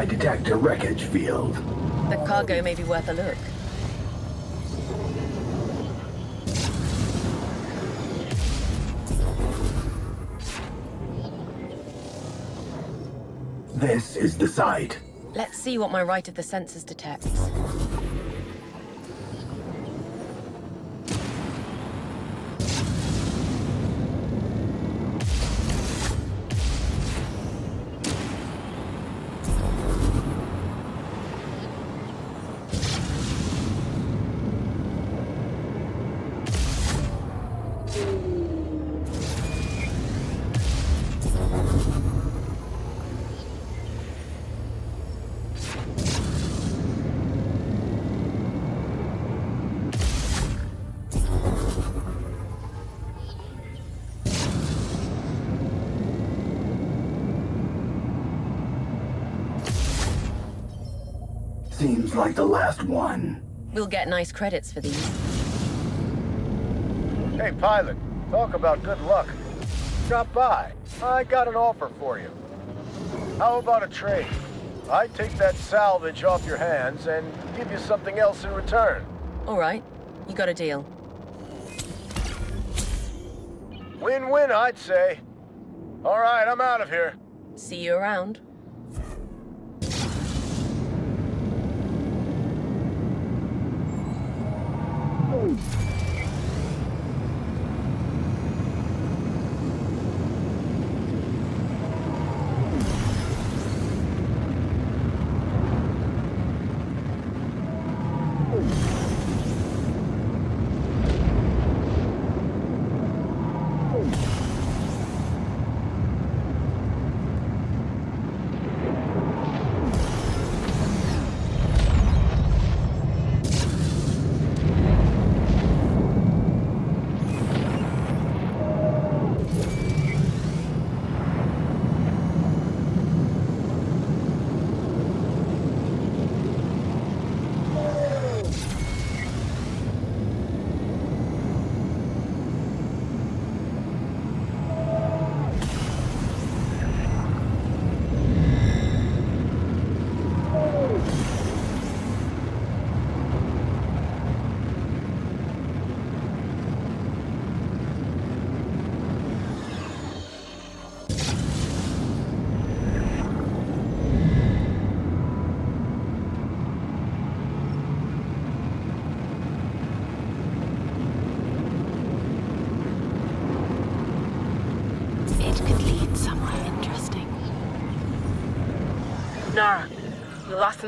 I detect a wreckage field. The cargo may be worth a look. This is the site. Let's see what my right of the sensors detects. Like the last one. We'll get nice credits for these. Hey, pilot. Talk about good luck. Drop by. I got an offer for you. How about a trade? I take that salvage off your hands and give you something else in return. All right, you got a deal. Win-win, I'd say. All right, I'm out of here. See you around.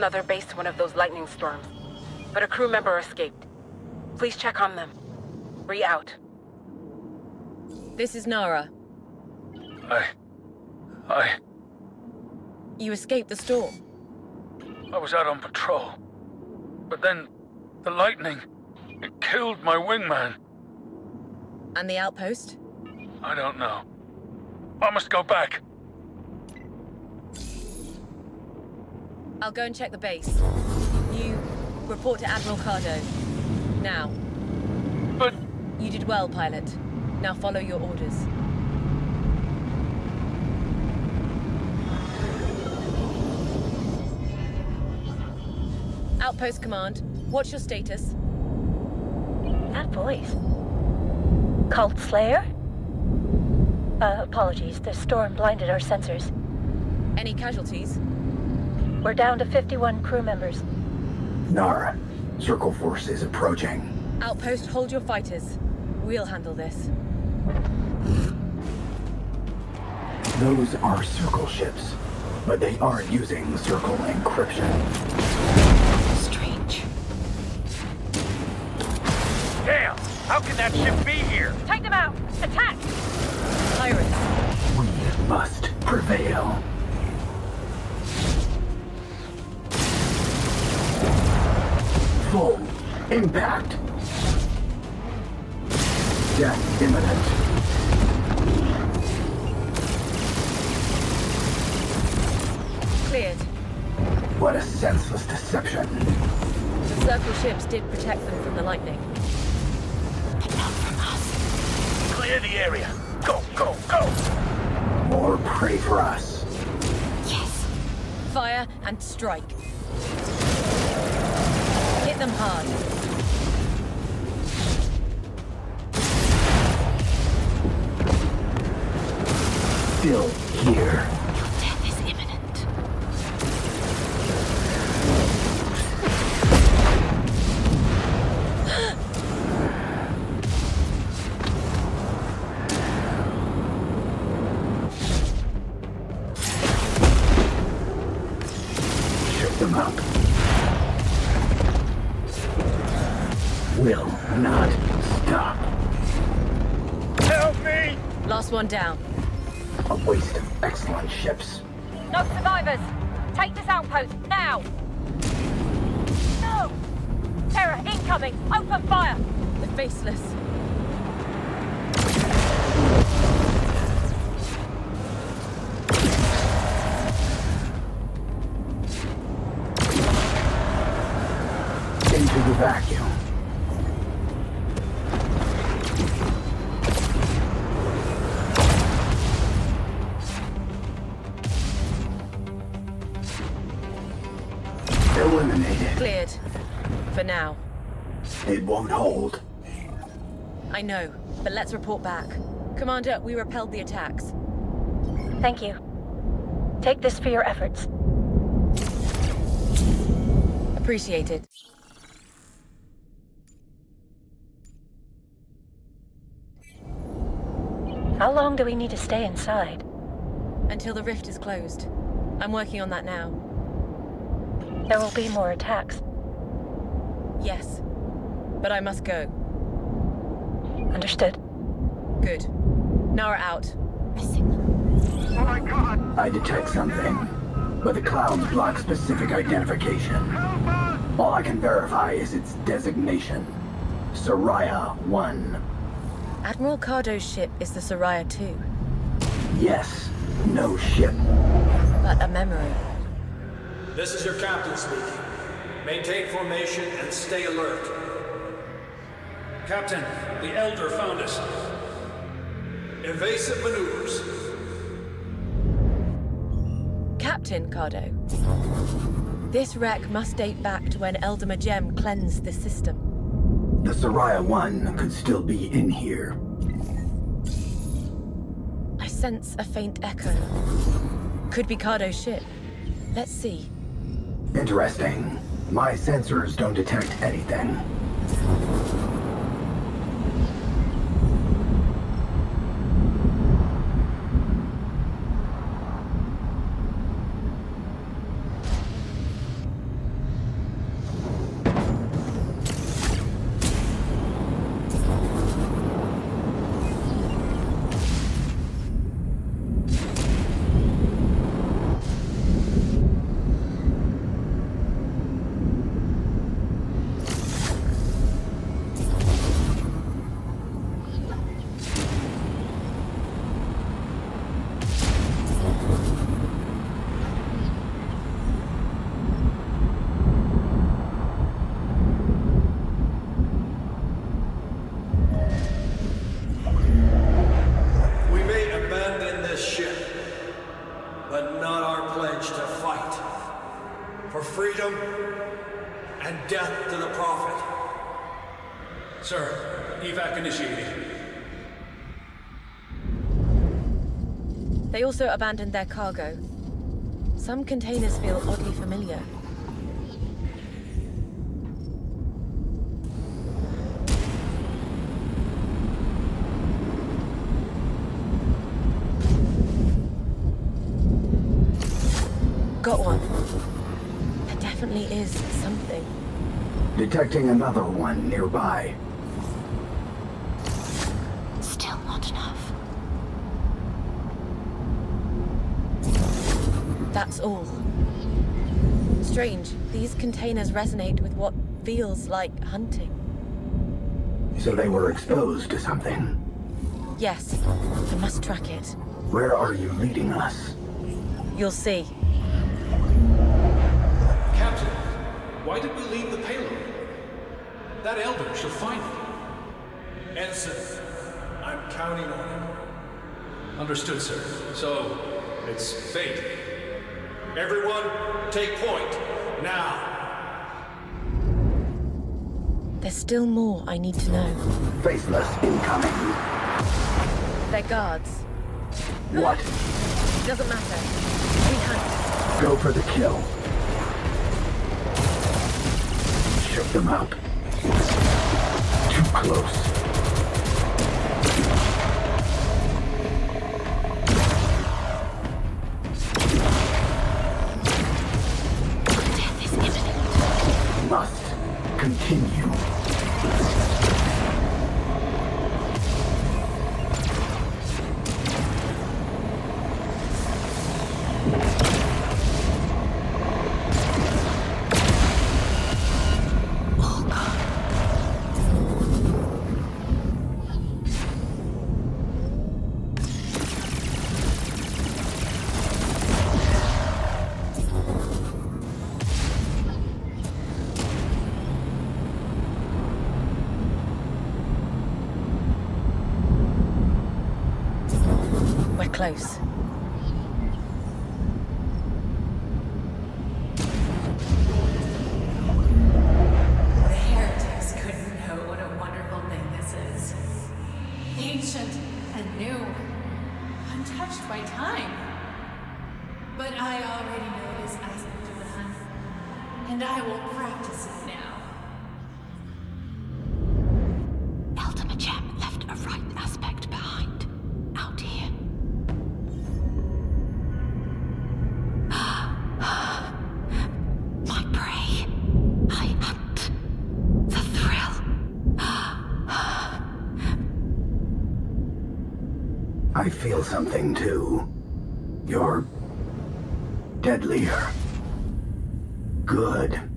Another base to one of those lightning storms, but a crew member escaped. Please check on them. Ree out. This is Nara. I... I... You escaped the storm. I was out on patrol. But then, the lightning... It killed my wingman. And the outpost? I don't know. I must go back. I'll go and check the base. You report to Admiral Cardo. Now. But... You did well, pilot. Now follow your orders. Outpost Command, what's your status? That voice. Cult Slayer? Uh, apologies, the storm blinded our sensors. Any casualties? We're down to 51 crew members. Nara, Circle Force is approaching. Outpost, hold your fighters. We'll handle this. Those are Circle ships, but they aren't using Circle encryption. Strange. Damn! How can that ship be here? Take them out! Attack! Pirates, We must prevail. Full impact. Death imminent. cleared. What a senseless deception. The Circle ships did protect them from the lightning. But not from us. Clear the area. Go, go, go! More prey for us. Yes. Fire fire and strike. Them hard. Still here. Down. Won't hold. I know, but let's report back. Commander, we repelled the attacks. Thank you. Take this for your efforts. Appreciated. How long do we need to stay inside? Until the rift is closed. I'm working on that now. There will be more attacks. Yes. But I must go. Understood. Good. Nara out. Oh my god! I detect something, but the clouds block specific identification. All I can verify is its designation. Soraya 1. Admiral Cardo's ship is the Soraya 2, Yes, no ship. but a memory. This is your captain speaking. Maintain formation and stay alert. Captain, the Elder found us. Evasive maneuvers. Captain Cardo. This wreck must date back to when Eldama Gem cleansed the system. The Soraya 1 could still be in here. I sense a faint echo. Could be Cardo's ship. Let's see. Interesting. My sensors don't detect anything. They also abandoned their cargo. Some containers feel oddly familiar. Got one. There definitely is something. Detecting another one nearby. Still not enough. That's all. Strange, these containers resonate with what feels like hunting. So they were exposed to something. Yes, I must track it. Where are you leading us? You'll see. Captain, why did we leave the payload? That Elder should find it. Ensign, I'm counting on him. Understood, sir. So, it's fate. Everyone, take point. Now. There's still more I need to know. Faceless incoming. They're guards. What? Doesn't matter. We hunt. Go for the kill. Shook them up. Too close. I feel something too. You're deadlier. Good.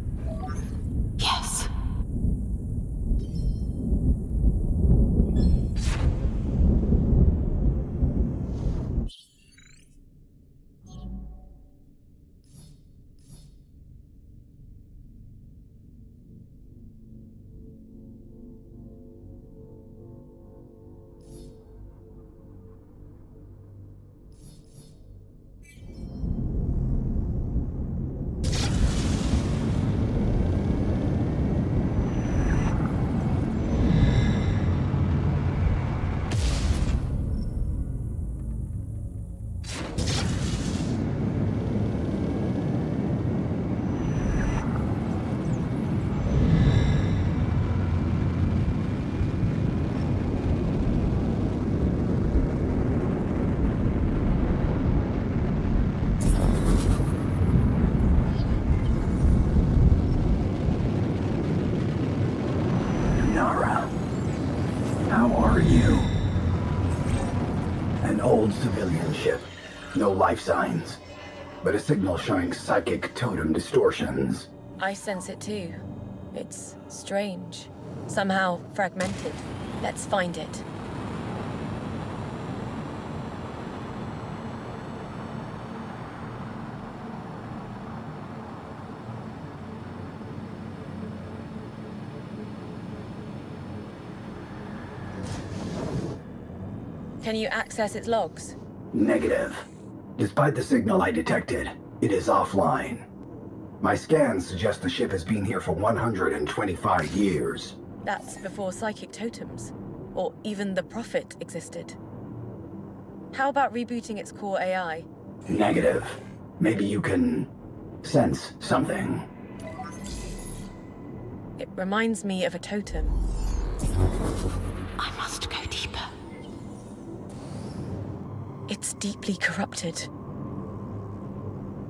Showing psychic totem distortions. I sense it too. It's strange. Somehow fragmented. Let's find it. Can you access its logs? Negative. Despite the signal I detected, it is offline. My scans suggest the ship has been here for 125 years. That's before psychic totems, or even the Prophet existed. How about rebooting its core AI? Negative. Maybe you can sense something. It reminds me of a totem. I must go deeper. It's deeply corrupted.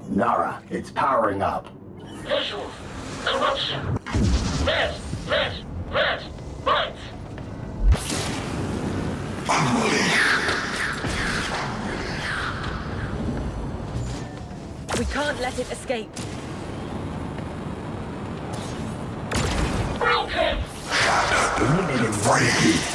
Nara, it's powering up. Visuals. Corruption. Red. Red. Red. Right. We can't let it escape. Broken. We need it in one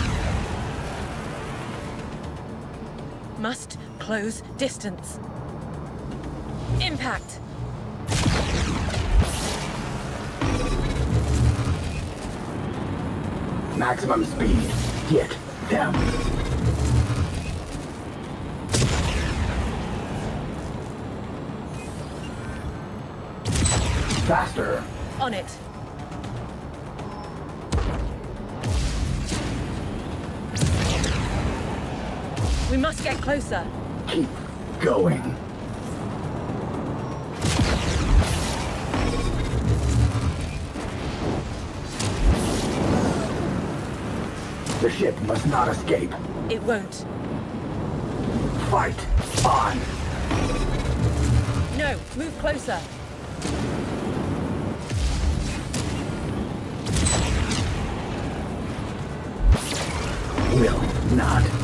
Must close distance. Impact! Maximum speed. Get them. Faster. On it. We must get closer. Keep going. The ship must not escape. It won't. Fight on. No, move closer. Will not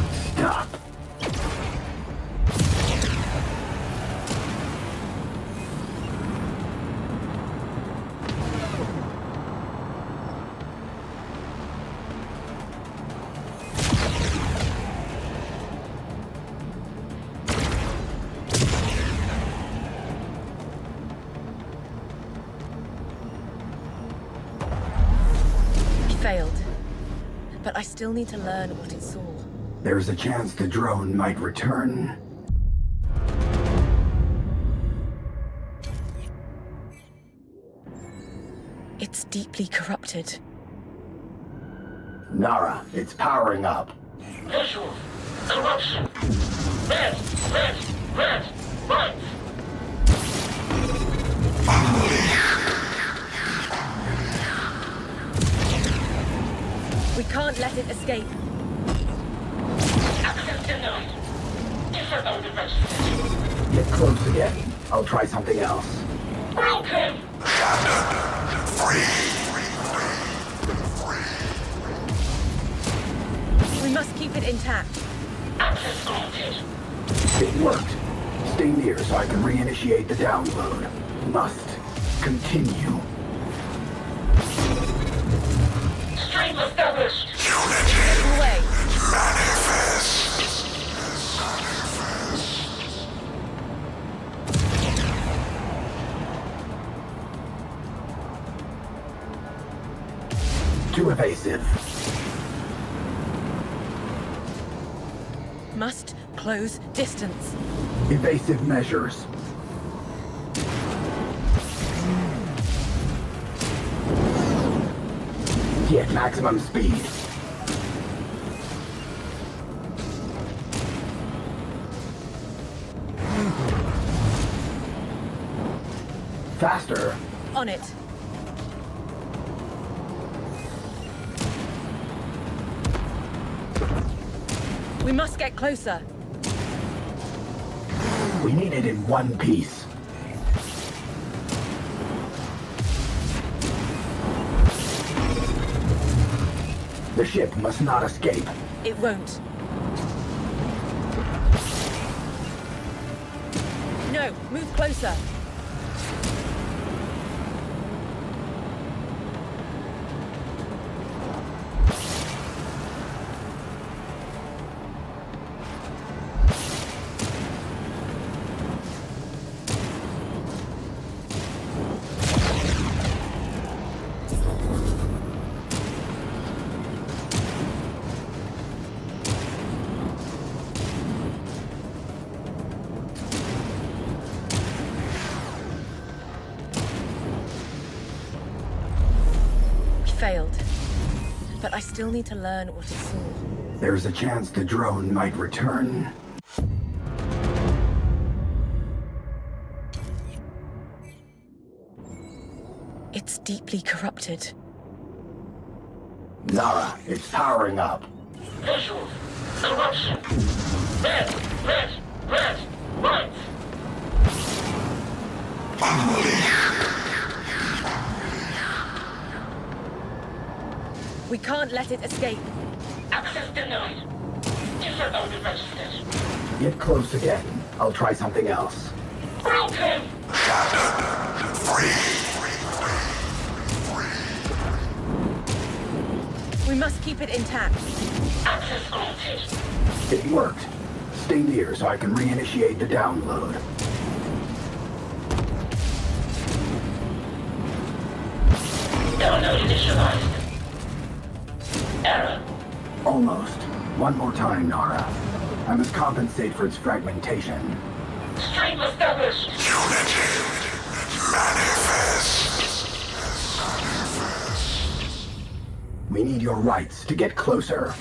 still need to learn what it saw. There's a chance the drone might return. It's deeply corrupted. Nara, it's powering up. Distance. Evasive measures. Get maximum speed. Faster. On it. We must get closer. We need it in one piece. The ship must not escape. It won't. No, move closer. Still need to learn what it saw. There's a chance the drone might return. It's deeply corrupted. Nara, it's powering up. Visual. Corruption. Red, can't let it escape. Access denied. Disable devices. Get close again. I'll try something else. Broken. We must keep it intact. Access granted. It worked. Stay near so I can reinitiate the download. Download initialized. Error. Almost. One more time, Nara. I must compensate for its fragmentation. Stream established. Manifest. We need your rights to get closer.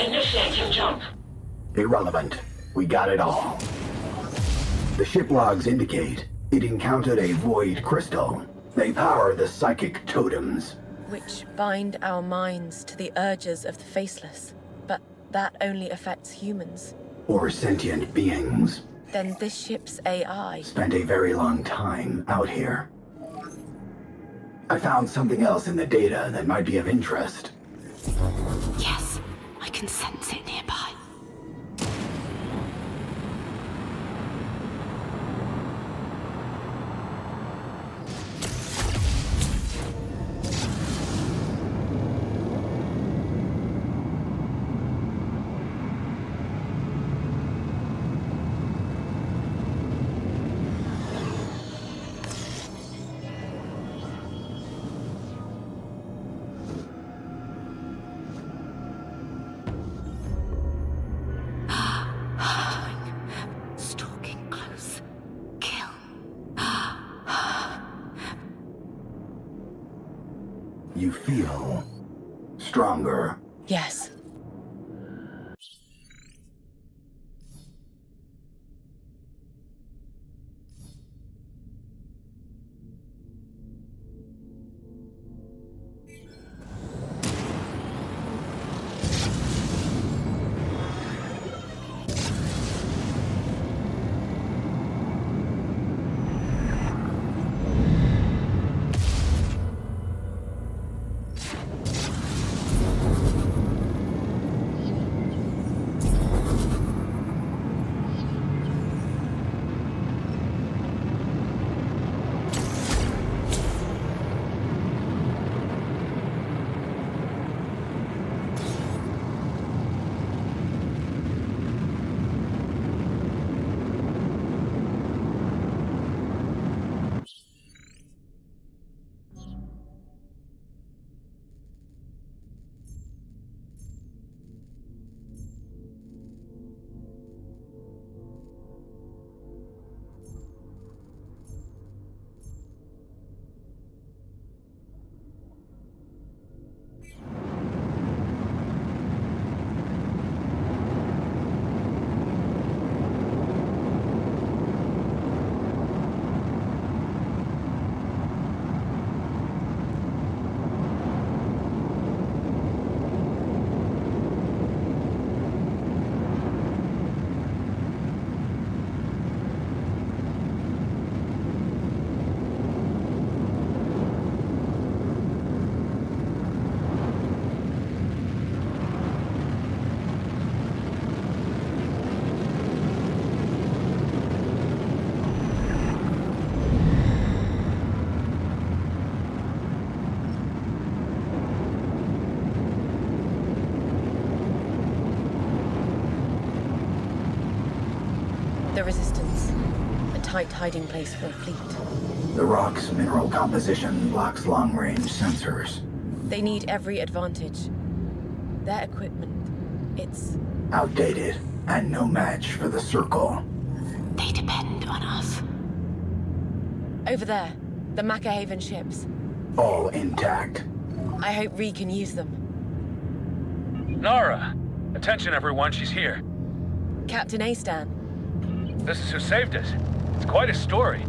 Initiating jump. Irrelevant. We got it all. The ship logs indicate it encountered a void crystal. They power the psychic totems. Which bind our minds to the urges of the faceless. But that only affects humans. Or sentient beings. Then this ship's AI. Spent a very long time out here. I found something else in the data that might be of interest. Yes, I can sense it nearby. You feel stronger. Yes. Hiding place for a fleet. The rock's mineral composition blocks long-range sensors. They need every advantage. Their equipment, it's... Outdated and no match for the Circle. They depend on us. Over there. The Macahaven ships. All intact. I hope Ree can use them. Nara! Attention, everyone, she's here. Captain Astan. This is who saved us. It's quite a story.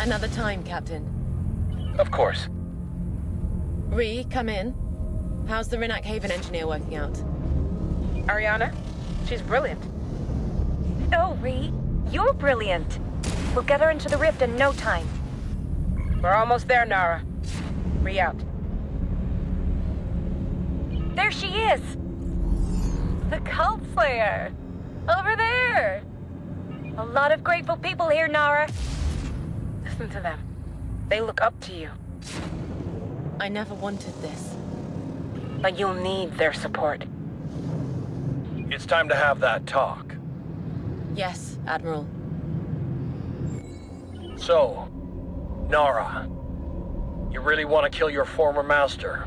Another time, Captain. Of course. Ree, come in. How's the Renak Haven engineer working out? Ariana? She's brilliant. Oh, Ree, you're brilliant. We'll get her into the rift in no time. We're almost there, Nara. Ree out. There she is! The Cult Slayer! Over there! A lot of grateful people here, Nara. Listen to them. They look up to you. I never wanted this. But you'll need their support. It's time to have that talk. Yes, Admiral. So, Nara, you really want to kill your former master?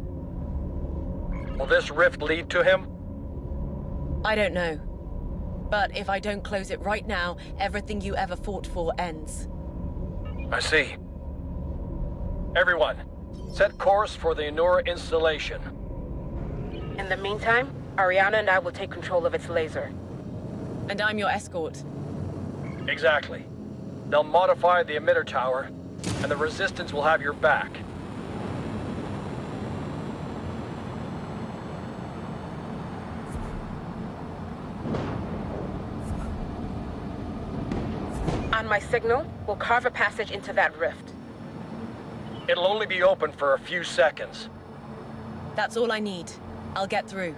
Will this rift lead to him? I don't know. But if I don't close it right now, everything you ever fought for ends. I see. Everyone, set course for the Enura installation. In the meantime, Ariana and I will take control of its laser. And I'm your escort. Exactly. They'll modify the emitter tower, and the Resistance will have your back. On my signal, we'll carve a passage into that rift. It'll only be open for a few seconds. That's all I need. I'll get through.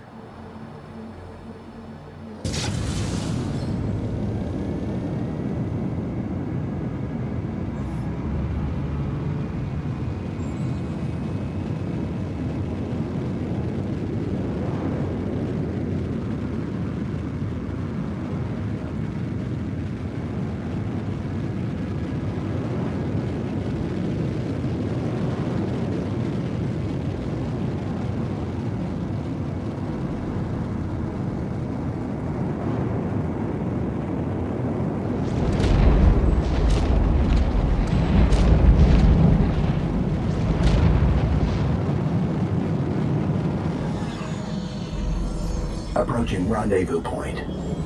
Approaching rendezvous point.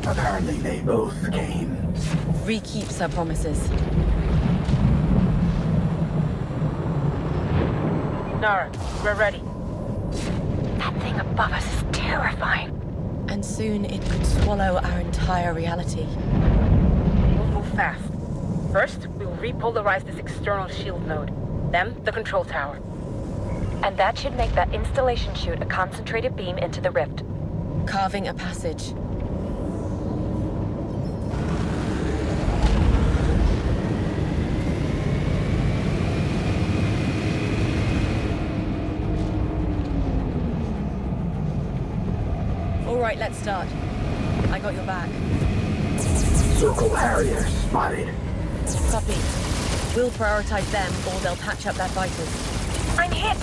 Apparently they both came. Ree keeps her promises. Nara, we're ready. That thing above us is terrifying. And soon it could swallow our entire reality. We'll move fast. First, we will repolarize this external shield node. Then, the control tower. And that should make that installation shoot a concentrated beam into the rift. Carving a passage. All right, let's start. I got your back. Circle Harrier spotted. Copy. We'll prioritize them, or they'll patch up that vitals. I'm hit!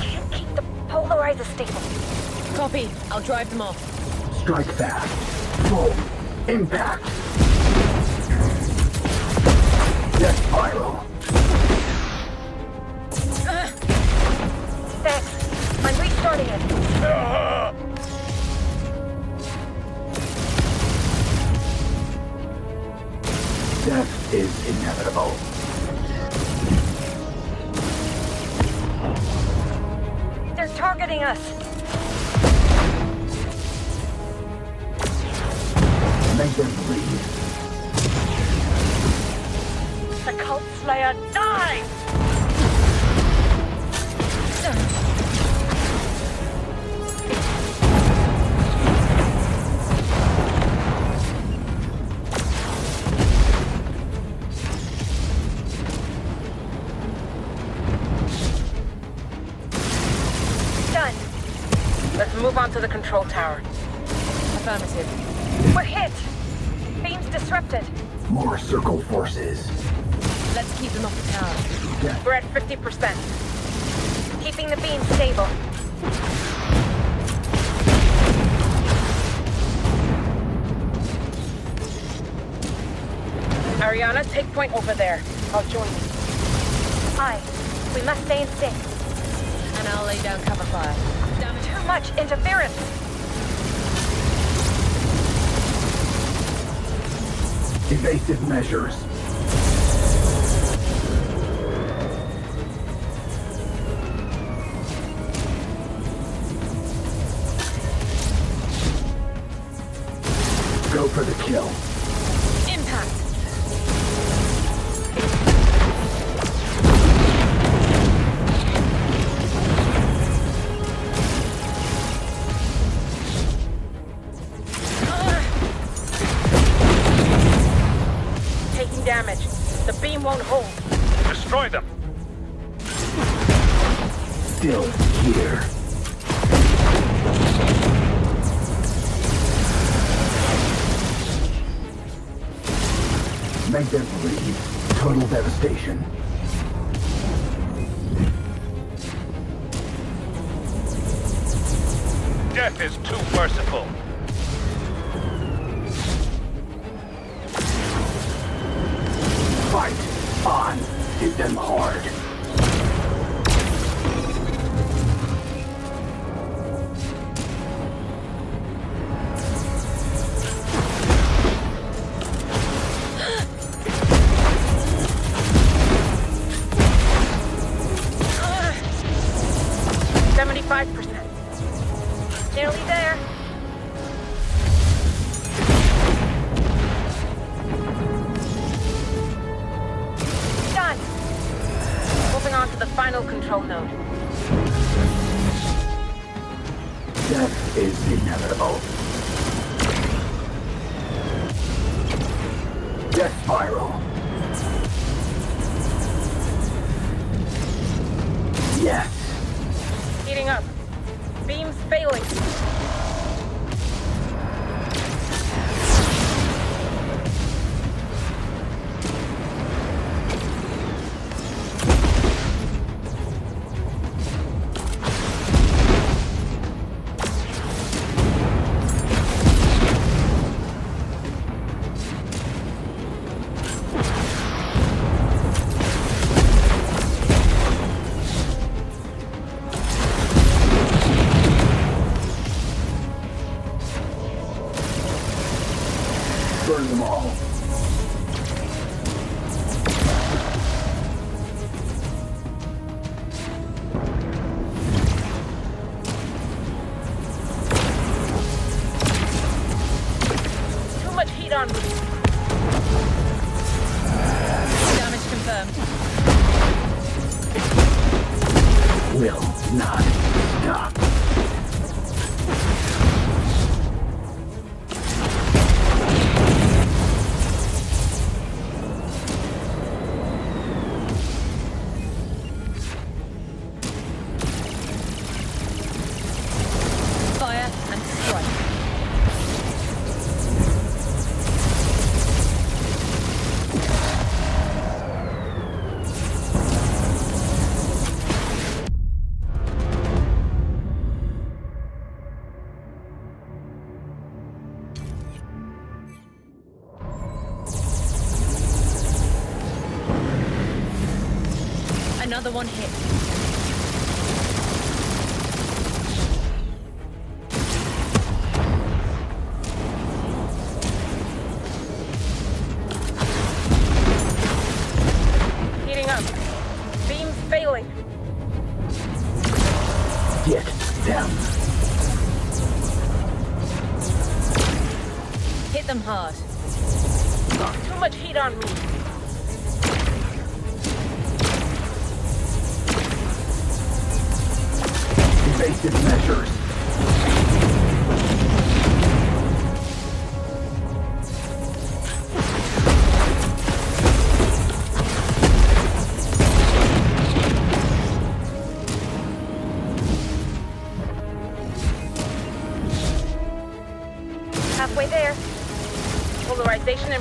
Can't keep the polarizer stable. Copy. I'll drive them off. Strike fast. Full. Impact. Death spiral. Uh, thanks. I'm restarting it. Death is inevitable. They're targeting us. Make them bleed. The Cult Slayer dies! Forces. Let's keep them off the tower. Death. We're at 50%. Keeping the beam stable. Ariana, take point over there. I'll join you. Aye. We must stay in sync. And I'll lay down cover fire. Too much interference. Evasive measures. Another one hit.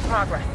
Progress.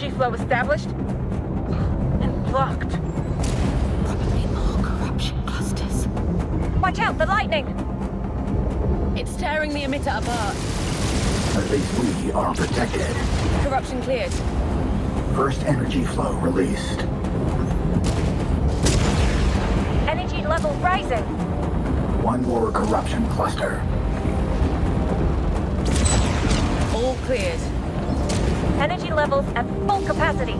Energy flow established and blocked. Probably more corruption clusters. Watch out, the lightning! It's tearing the emitter apart. At least we are protected. Corruption cleared. First energy flow released. Energy level rising. One more corruption cluster. All cleared. Energy levels at full capacity.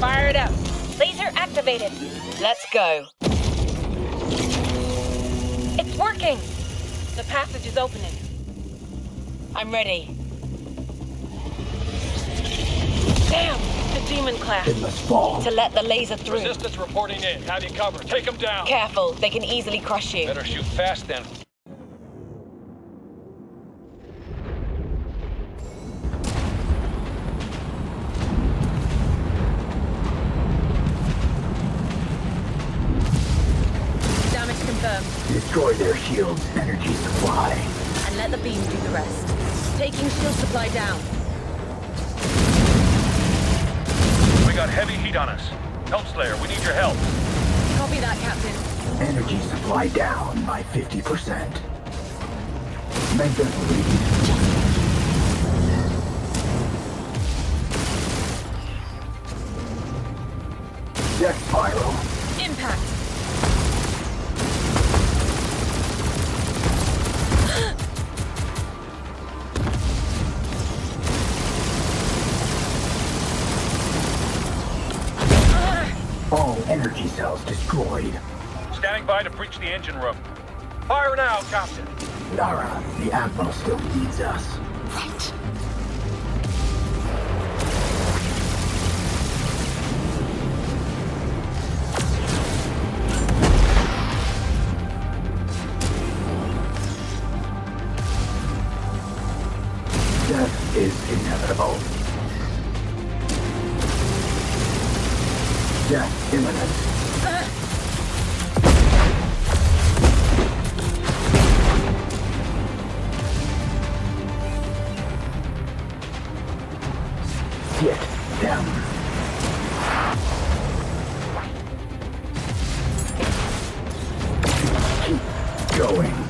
Fire it up. Laser activated. Let's go. It's working. The passage is opening. I'm ready. Damn! The demon class. It must fall. To let the laser through. Resistance reporting in. Have you covered. Take them down. Careful, they can easily crush you. Better shoot fast then. 50%. Make them bleed. Get them. Keep going.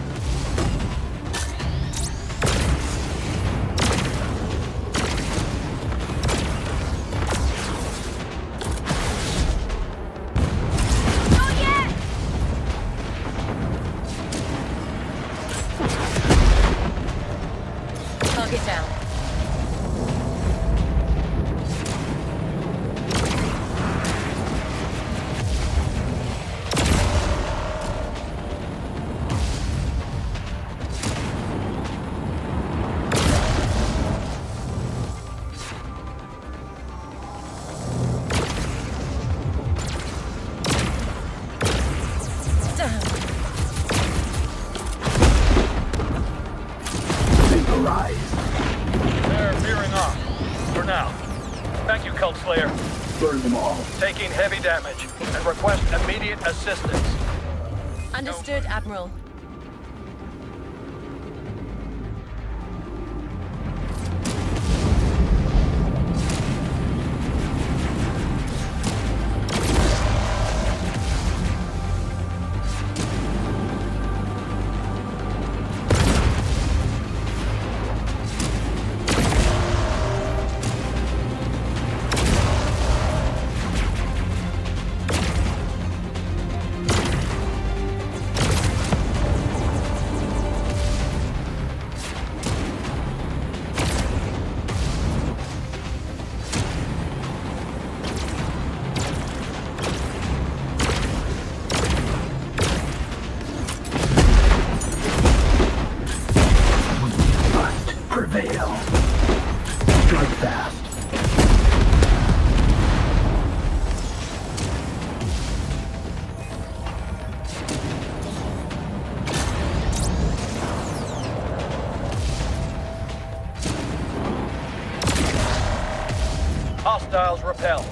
Hotel.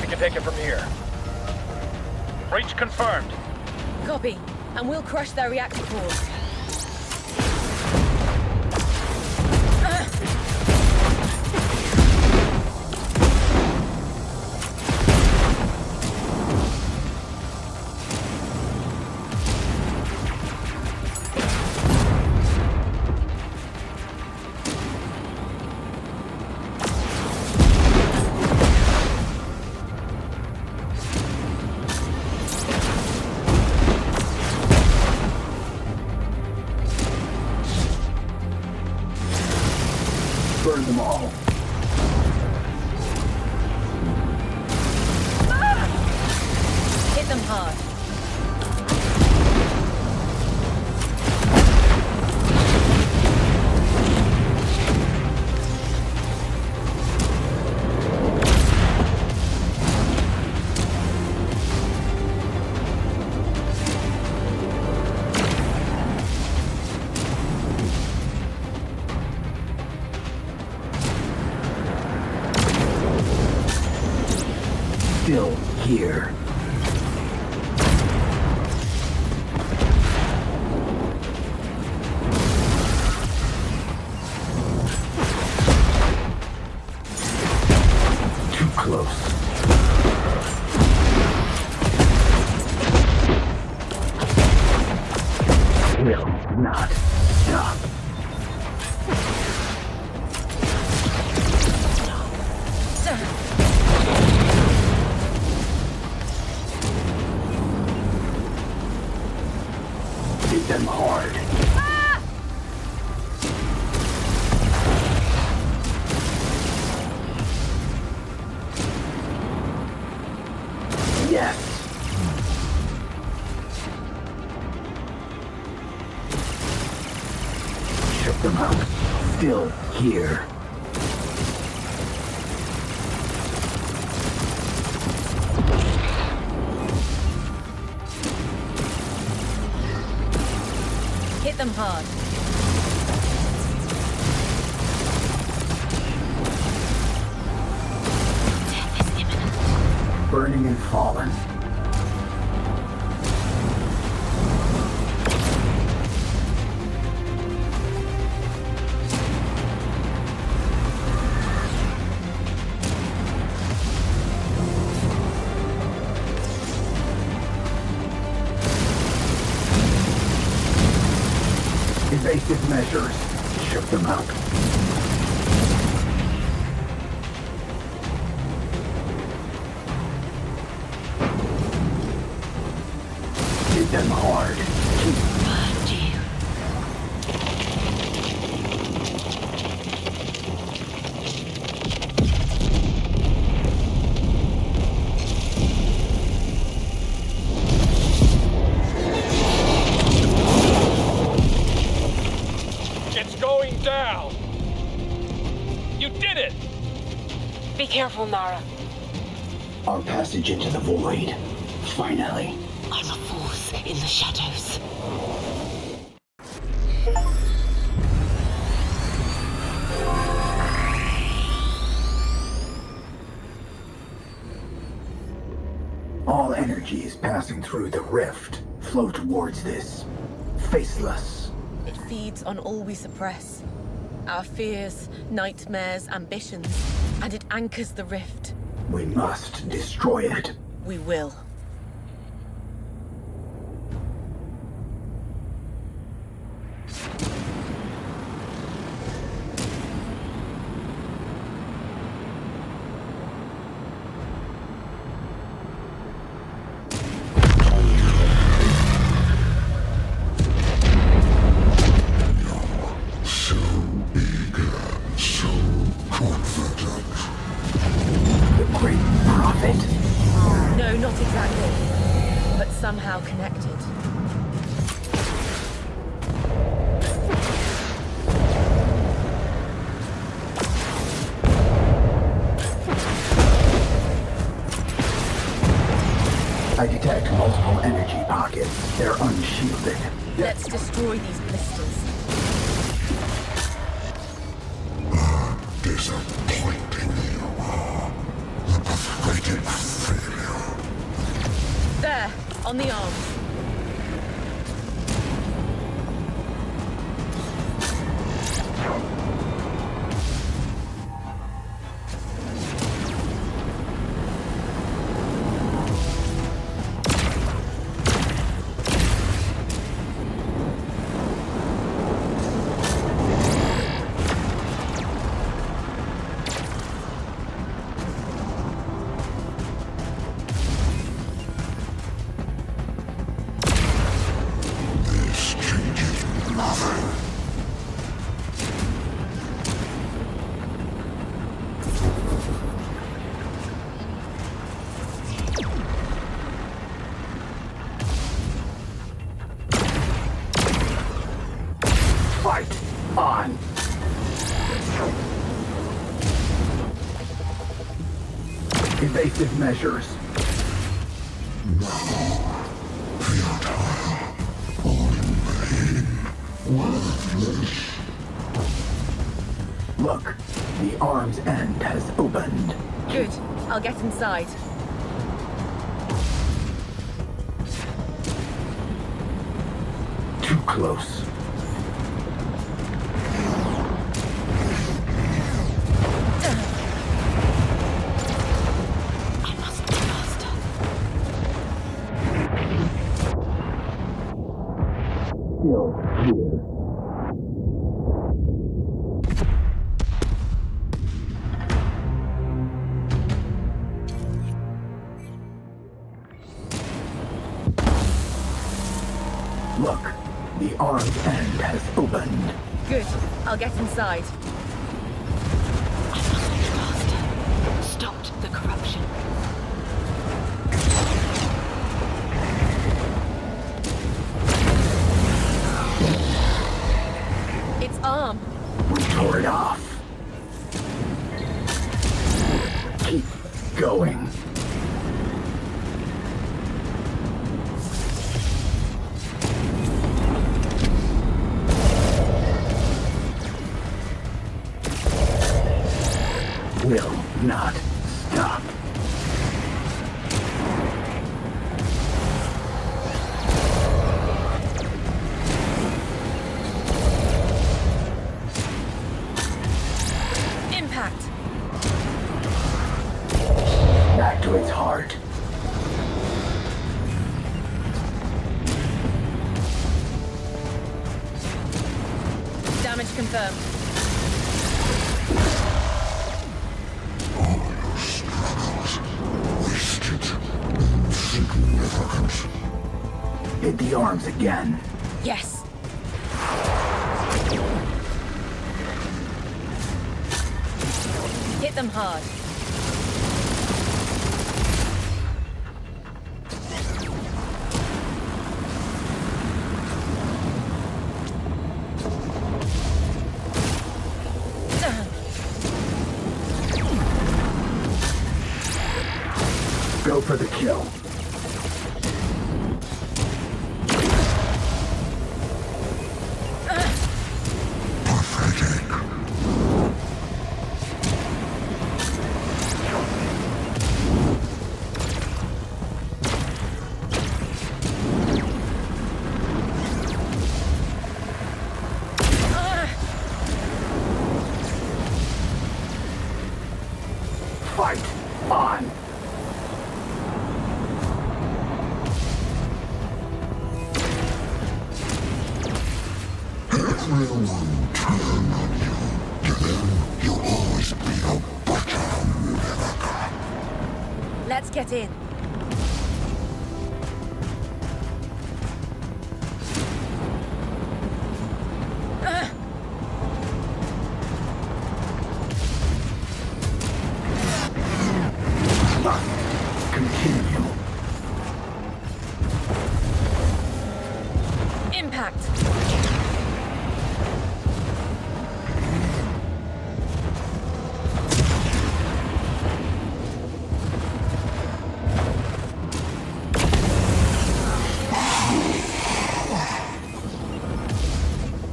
We can take it from here. Breach confirmed. Copy. And we'll crush their reactor cores. Them hard. Nara. Our passage into the void. Finally. I'm a force in the shadows. All energies passing through the rift flow towards this faceless. It feeds on all we suppress. Our fears, nightmares, ambitions. And it anchors the rift. We must destroy it. We will. measures. No, futile, all in vain, worthless. Look, the arm's end has opened. Good. I'll get inside.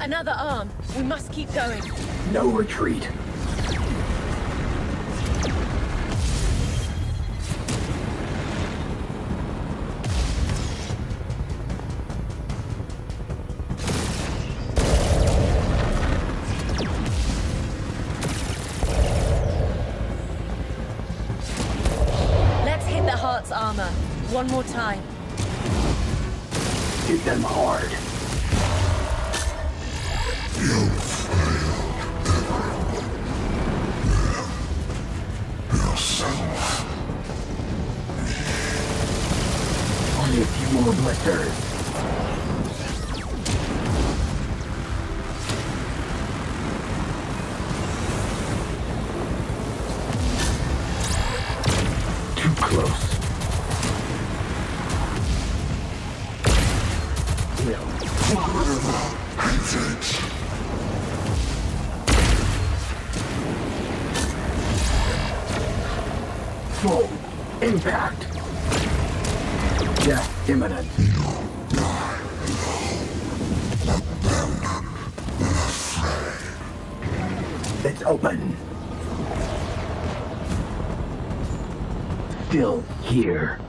Another arm. We must keep going. No retreat. Full impact. Death imminent. It's open. Still here.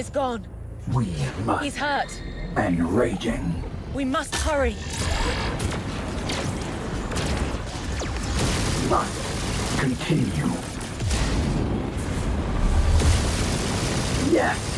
Is gone. We must. He's hurt. And raging. We must hurry. Must continue. Yes.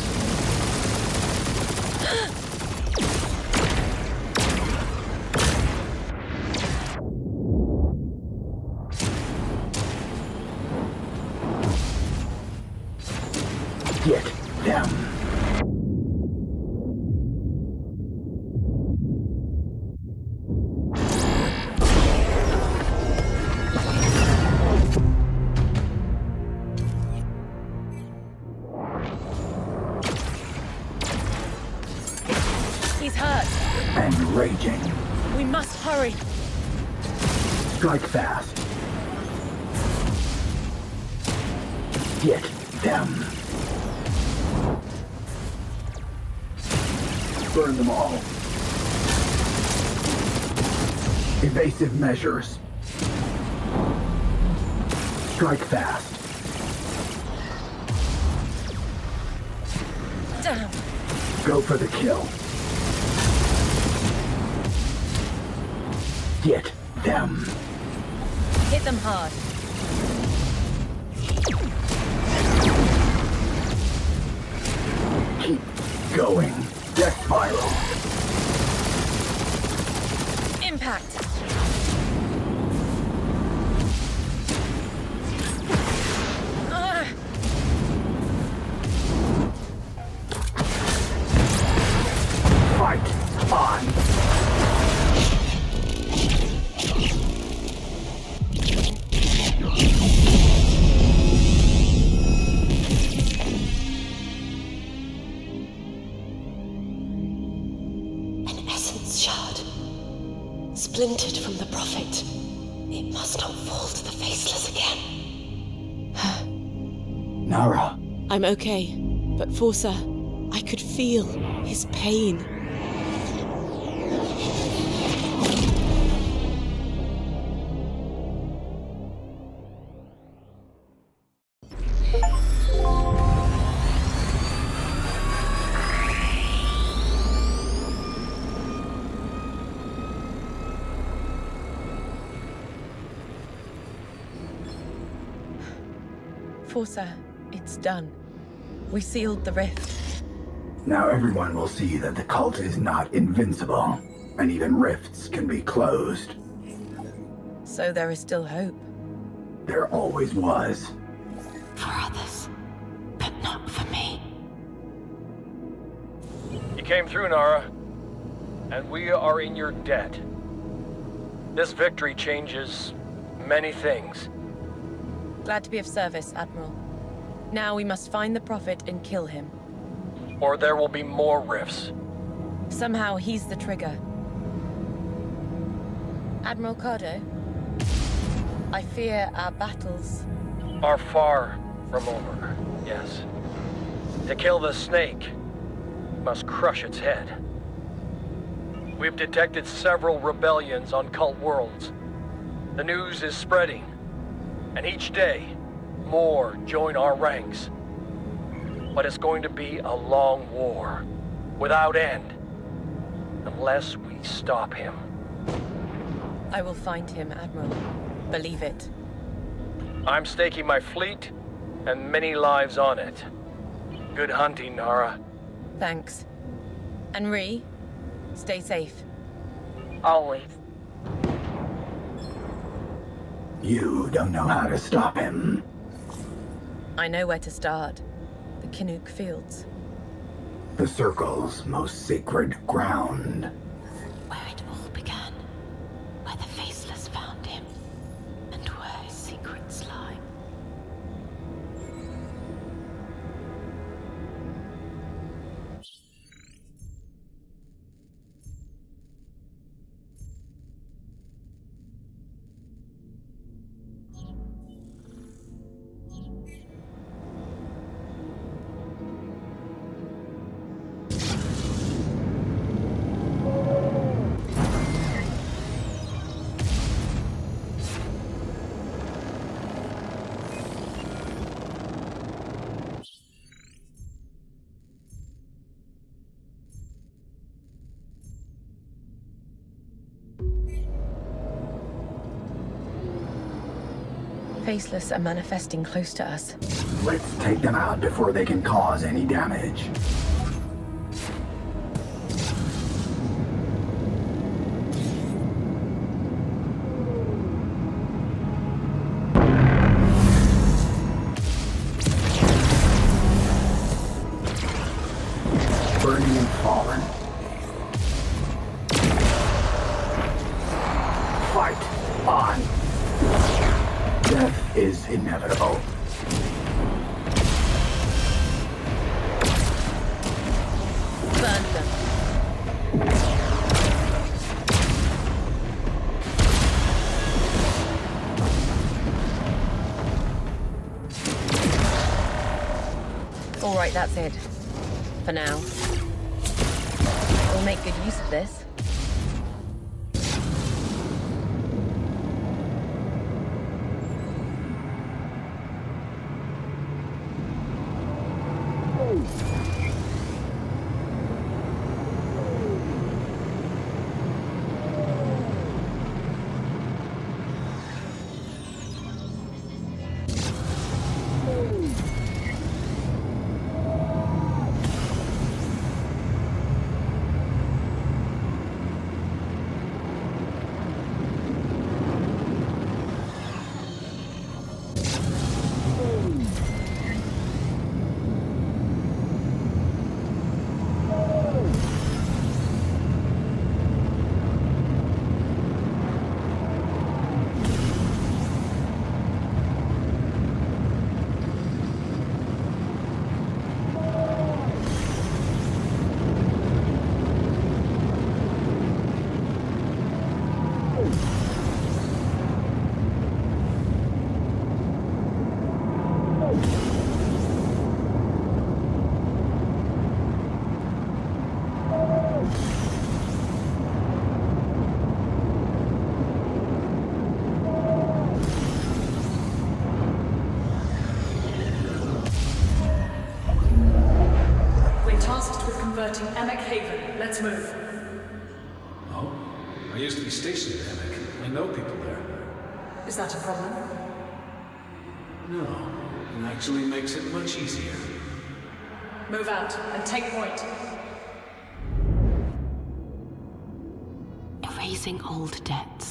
Measures. Okay, but Forsa, I could feel his pain. Forsa, it's done. We sealed the rift. Now everyone will see that the cult is not invincible, and even rifts can be closed. So there is still hope. There always was. For others, but not for me. You came through, Nara. And we are in your debt. This victory changes many things. Glad to be of service, Admiral. Now we must find the Prophet and kill him. or there will be more rifts. Somehow he's the trigger. Admiral Cardo, I fear our battles are far from over, yes. To kill the snake, must crush its head. We've detected several rebellions on cult worlds. The news is spreading, and each day, more join our ranks. But it's going to be a long war, without end, unless we stop him. I will find him, Admiral. Believe it. I'm staking my fleet and many lives on it. Good hunting, Nara. Thanks. And Ree, stay safe. Always. You don't know how to stop him. I know where to start. The Kinnook Fields. The Circle's most sacred ground. Faceless are manifesting close to us. Let's take them out before they can cause any damage. Fight on. Is inevitable. Burn them. All right, that's it. For now. We'll make good use of this. Move out and take point. Erasing old debts.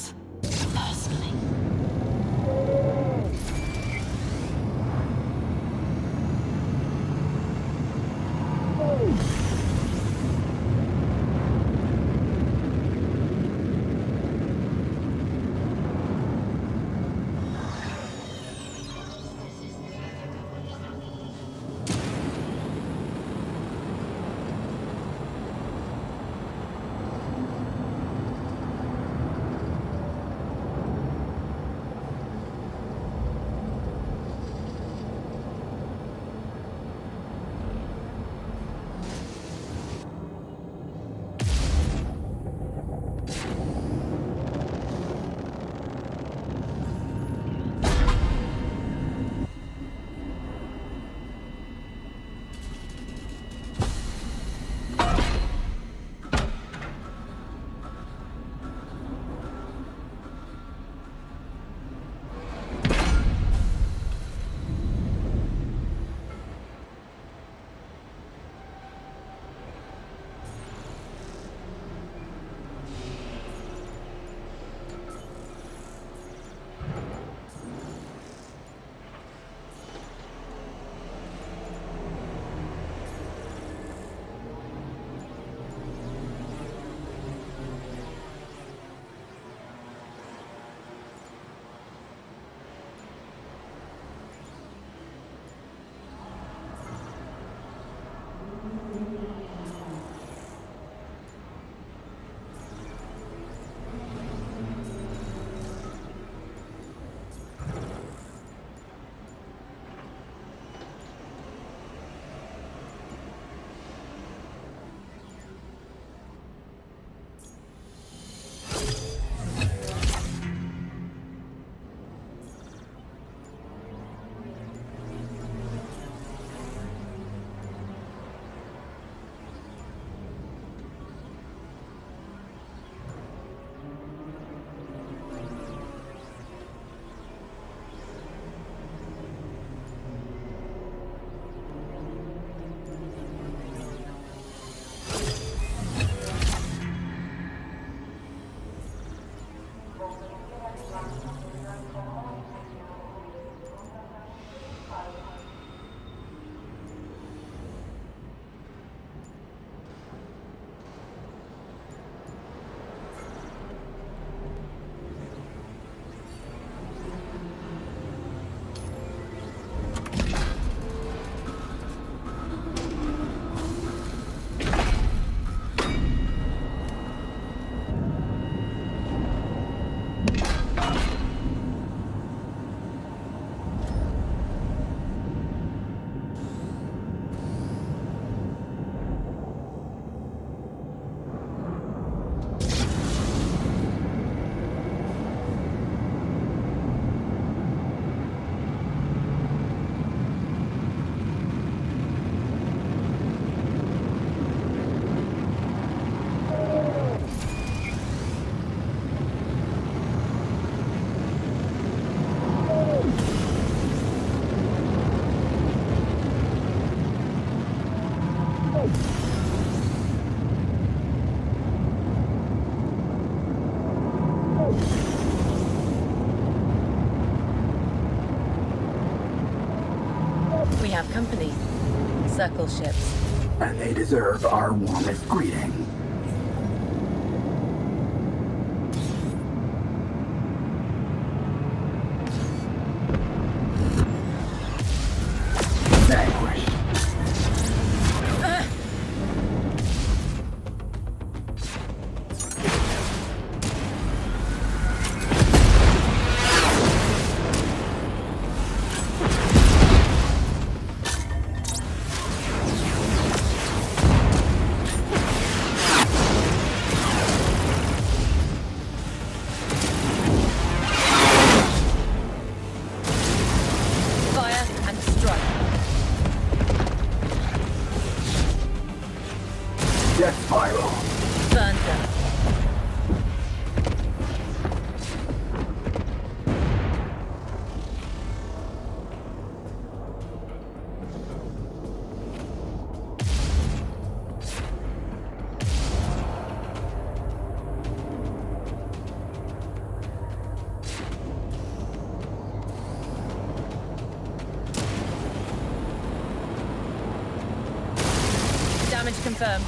Deserve our warmest greeting. Confirmed.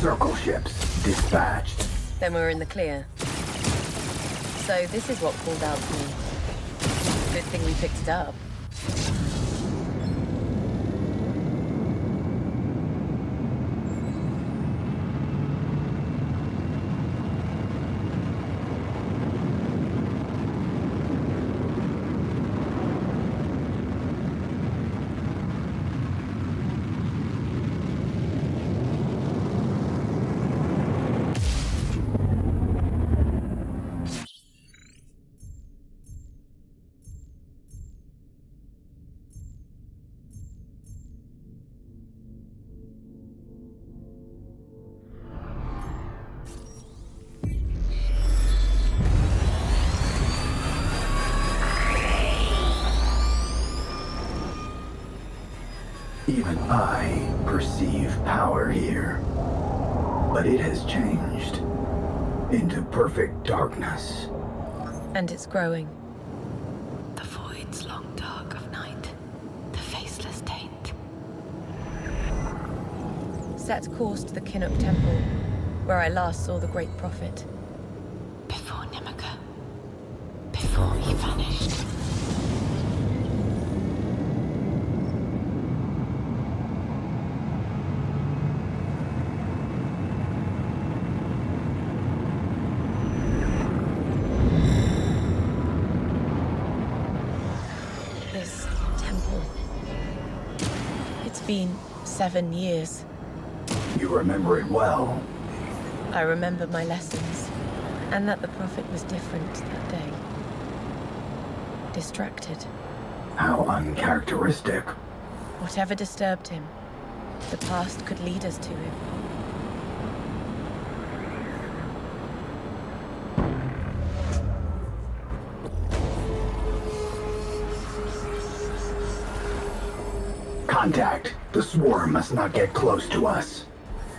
Circle ships dispatched. Then we're in the clear. So this is what called out me. Good thing we picked it up. And it's growing. The void's long dark of night. The faceless taint. Set course to the Kinnock Temple, where I last saw the Great Prophet. Seven years. You remember it well. I remember my lessons, and that the Prophet was different that day. Distracted. How uncharacteristic. Whatever disturbed him, the past could lead us to him. Contact. The swarm must not get close to us.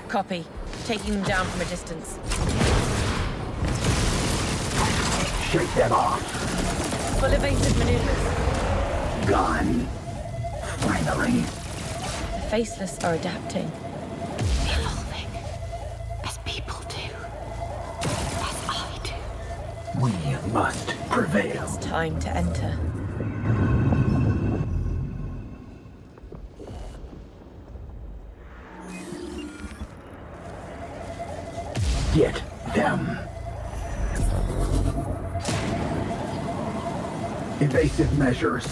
Copy. Taking them down from a distance. Shake them off. Full evasive maneuvers. Gone. Finally. The Faceless are adapting. Evolving. As people do. As I do. We must prevail. It's time to enter. Measures.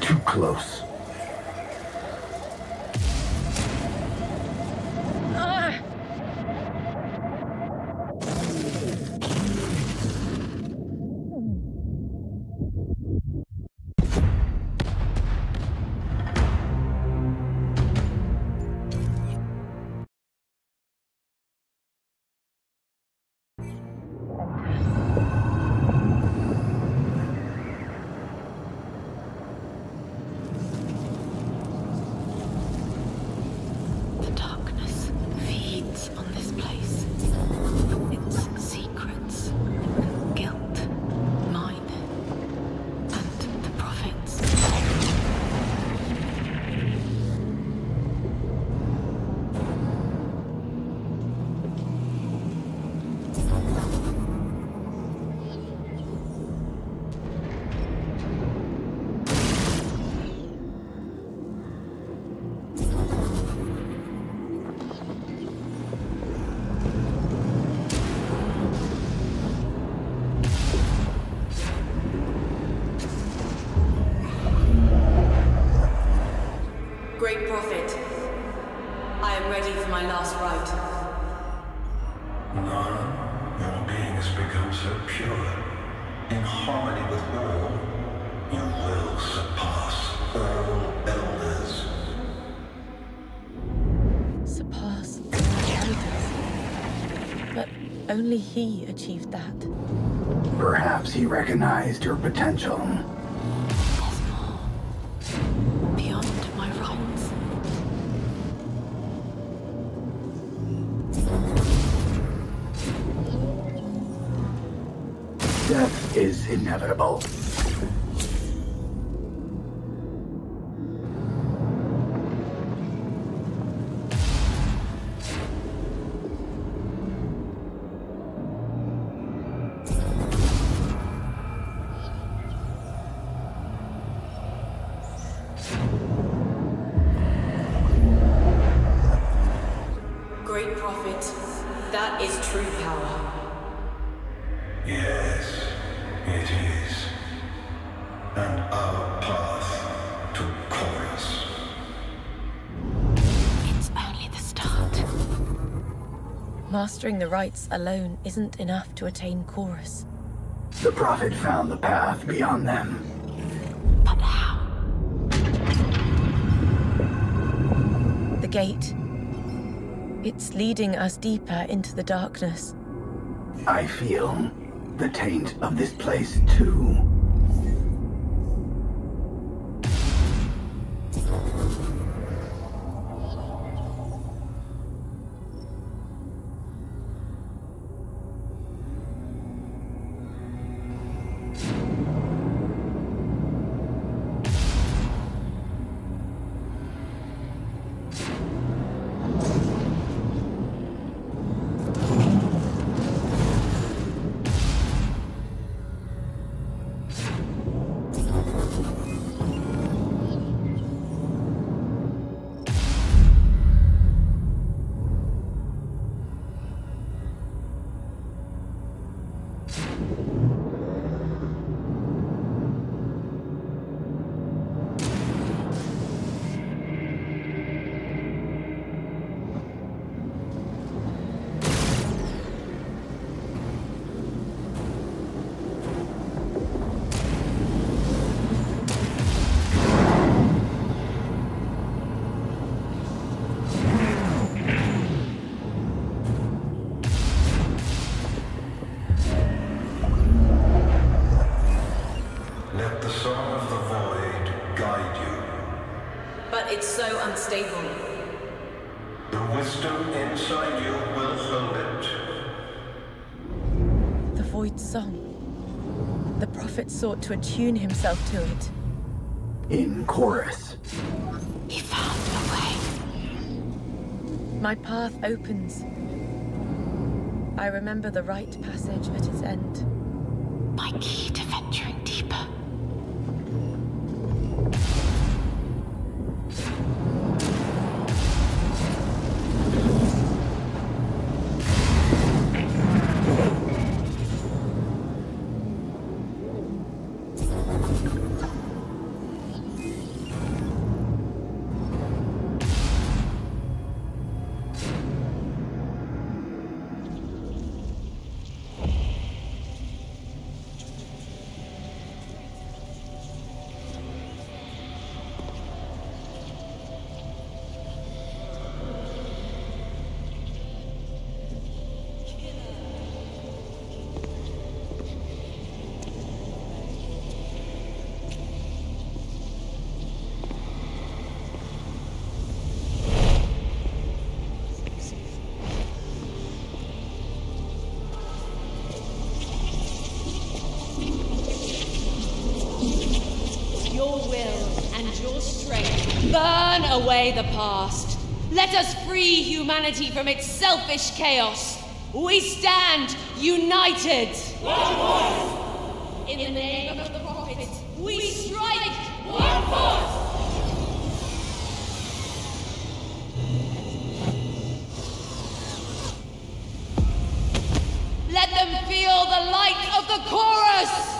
Too close. Only he achieved that. Perhaps he recognized your potential. Mastering the rites alone isn't enough to attain chorus. The Prophet found the path beyond them. But how? The gate. It's leading us deeper into the darkness. I feel the taint of this place too. To attune himself to it. In chorus. He found a way. My path opens. I remember the right passage at its end. Away the past. Let us free humanity from its selfish chaos. We stand united. One voice. In the name of the Prophet, we strike one force. Let them feel the light of the chorus.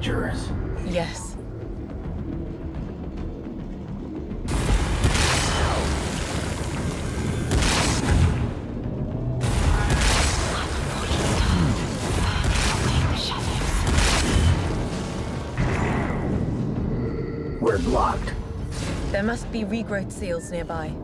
These. Yes. We're blocked. There must be regrowth seals nearby.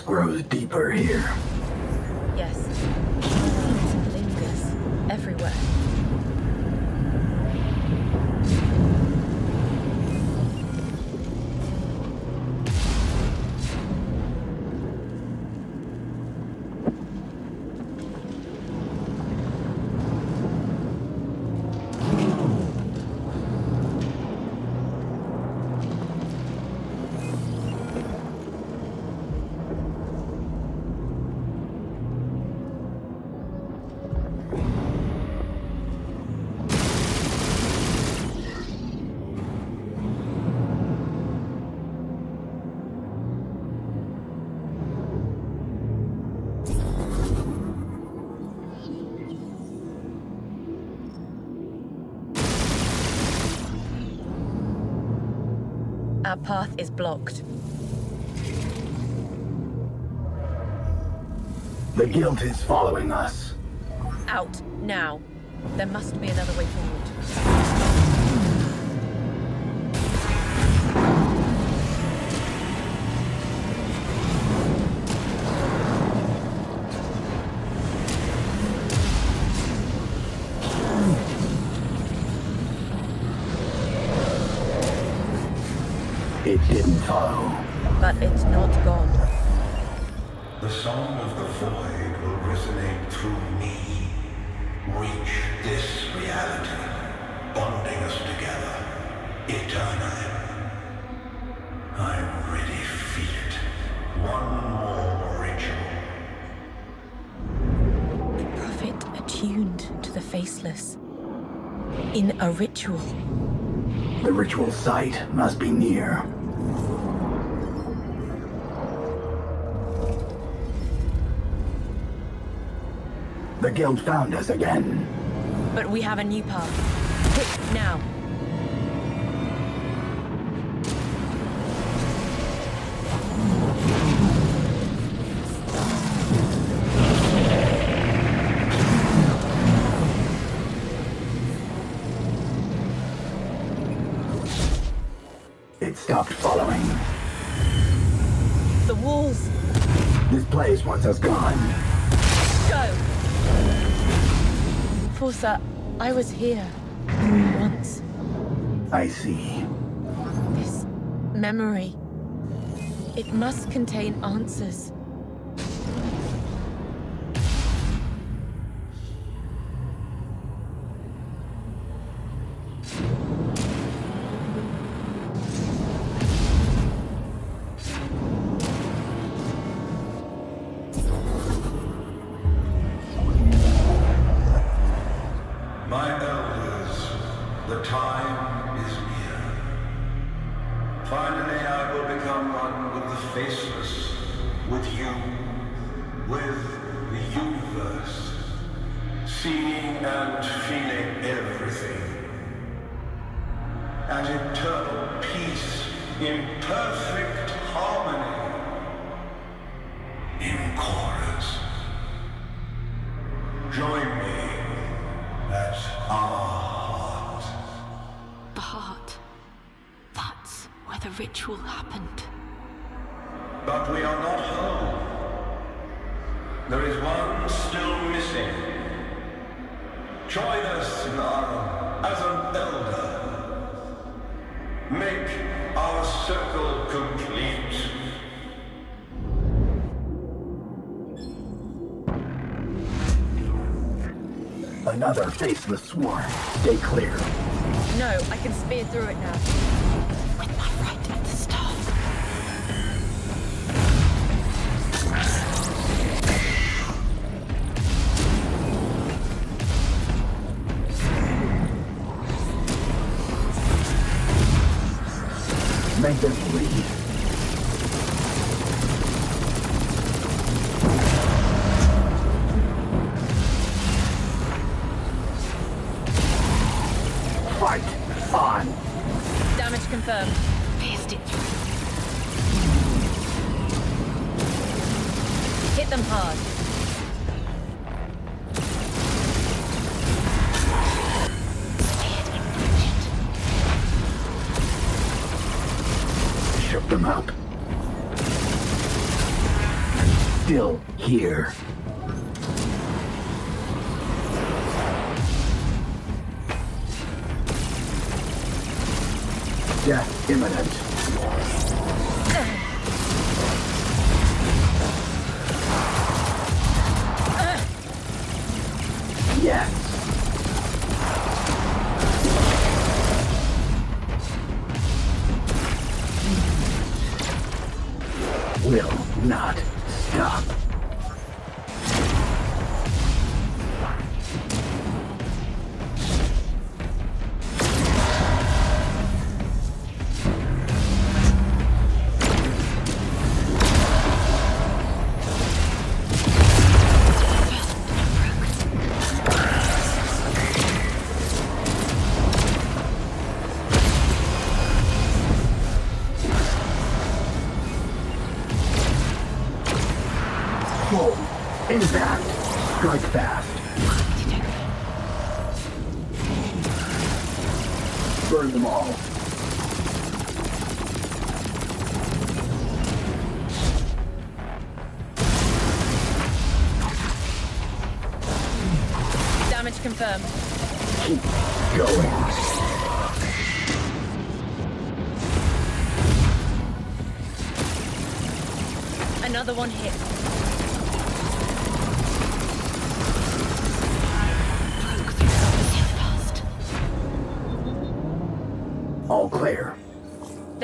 Grows deeper here. Our path is blocked. The guild is following us. Out, now. There must be another way forward. In a ritual. The ritual site must be near. The guild found us again. But we have a new path. Quick, now. Us gone. Go! Forza, I was here. Once. I see. This memory. It must contain answers. Ritual happened. But we are not whole. There is one still missing. Join us, Narum, as an elder. Make our circle complete. Another faceless swarm. Stay clear. No, I can spear through it now.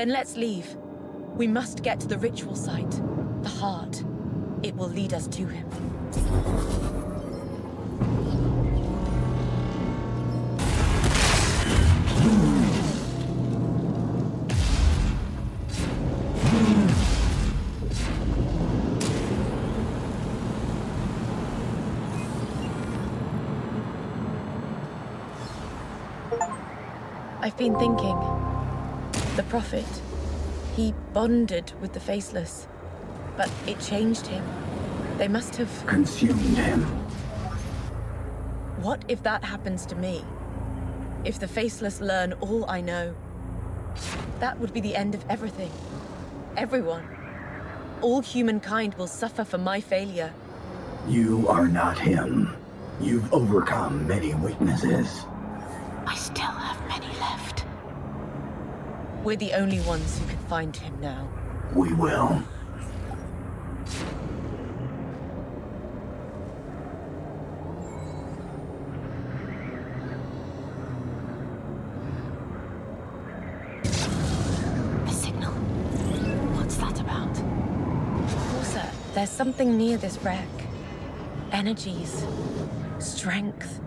Then let's leave. We must get to the ritual site. The heart. It will lead us to him. I've been thinking. Prophet. He bonded with the Faceless. But it changed him. They must have. Consumed him. What if that happens to me? If the Faceless learn all I know? That would be the end of everything. Everyone. all humankind will suffer for my failure. You are not him. You've overcome many weaknesses. I still have many left. We're the only ones who can find him now. We will. A signal. What's that about? Forza, there's something near this wreck. Energies. Strength.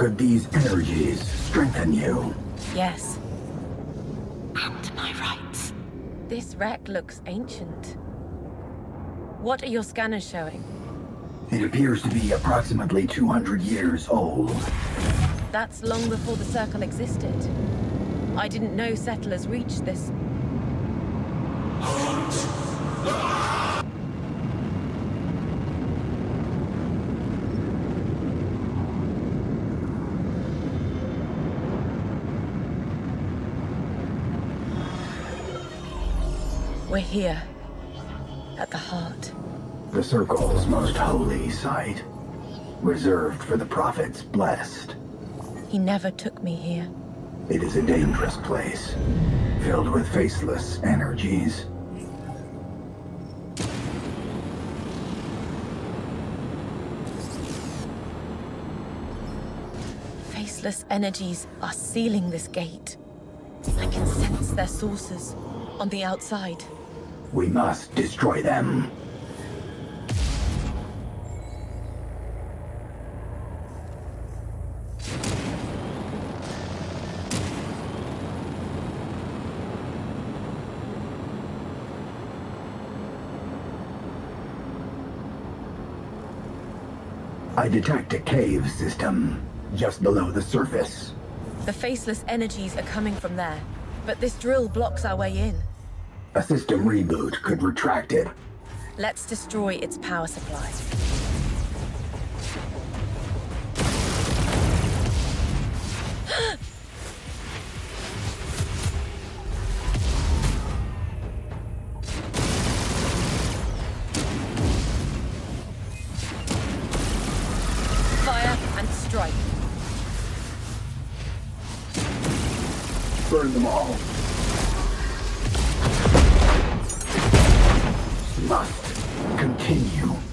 Could these energies strengthen you? Yes. And my rites. This wreck looks ancient. What are your scanners showing? It appears to be approximately 200 years old. That's long before the Circle existed. I didn't know settlers reached this. We're here. At the heart. The Circle's most holy site. Reserved for the prophets blessed. He never took me here. It is a dangerous place. Filled with faceless energies. Faceless energies are sealing this gate. I can sense their sources on the outside. We must destroy them. I detect a cave system just below the surface. The faceless energies are coming from there, but this drill blocks our way in. A system reboot could retract it. Let's destroy its power supply. Fire and strike. Burn them all. Must continue.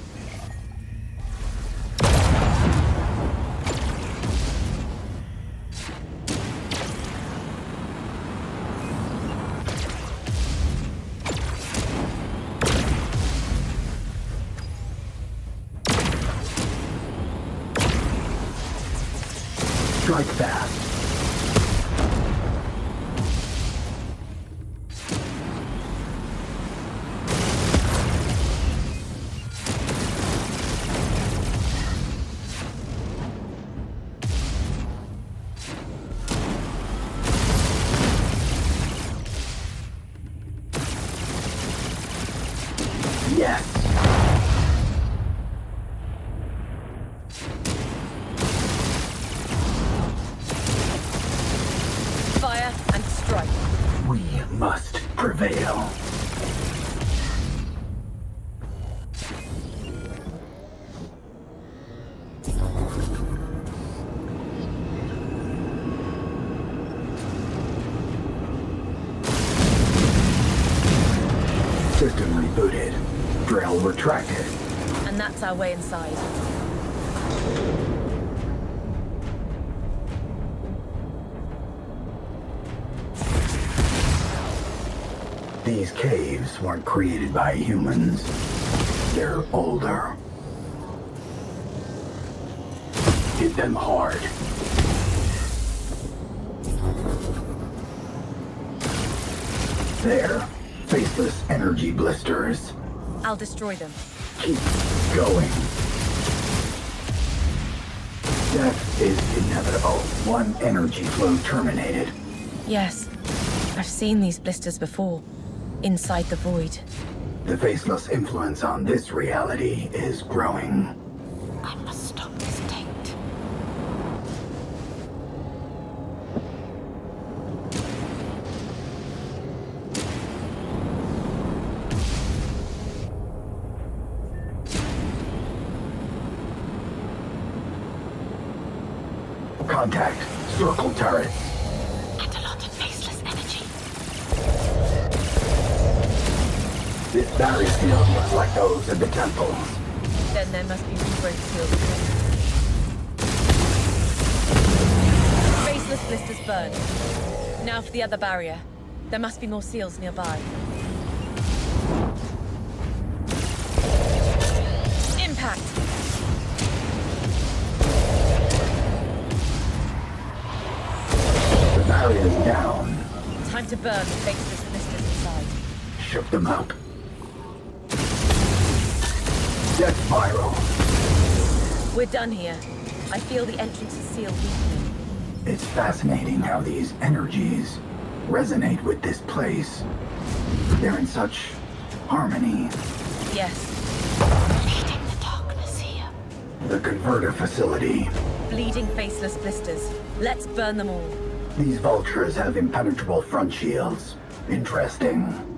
Our way inside. These caves weren't created by humans. They're older. Hit them hard. There. Faceless energy blisters. I'll destroy them. Keep going. Death is inevitable. One energy flow terminated. Yes. I've seen these blisters before. Inside the void. The faceless influence on this reality is growing. The barrier. There must be more seals nearby. Impact! The barrier's down. Time to burn the faceless blisters inside. Shook them up. Death spiral. We're done here. I feel the entrance's seal weakening. It's fascinating how these energies resonate with this place. They're in such harmony. Yes. Leading the darkness here. The converter facility. Bleeding faceless blisters. Let's burn them all. These vultures have impenetrable front shields. Interesting.